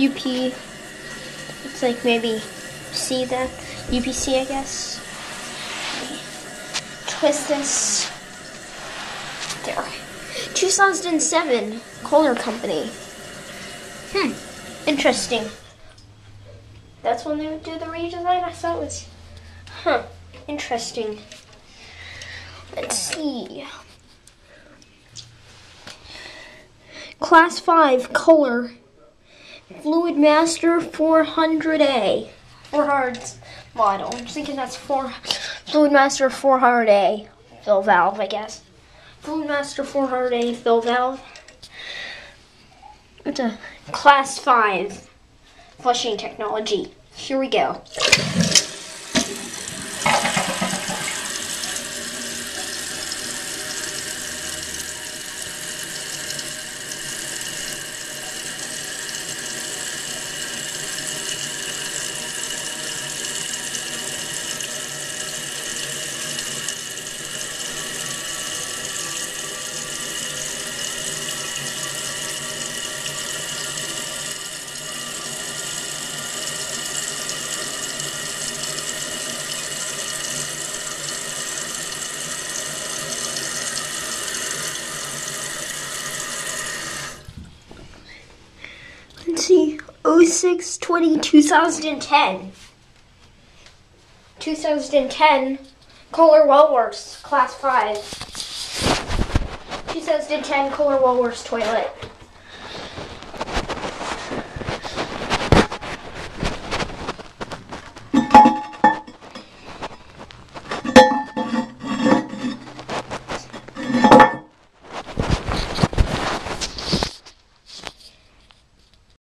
UP. It's like maybe see that UPC, I guess. Twist this. There. 2007 Kohler Company. Hmm. Interesting. That's when they would do the redesign. I thought it was, huh, interesting. Let's see. Class 5 Kohler Fluidmaster 400A. 400 model. I'm just thinking that's 4 Fluidmaster 400A fill valve, I guess. Fluidmaster 400A fill valve. It's a Class 5 flushing technology. Here we go. Let's see. 06 20 2010. 2010 Kohler Wellworths Class 5. 2010 Kohler Wellworths toilet.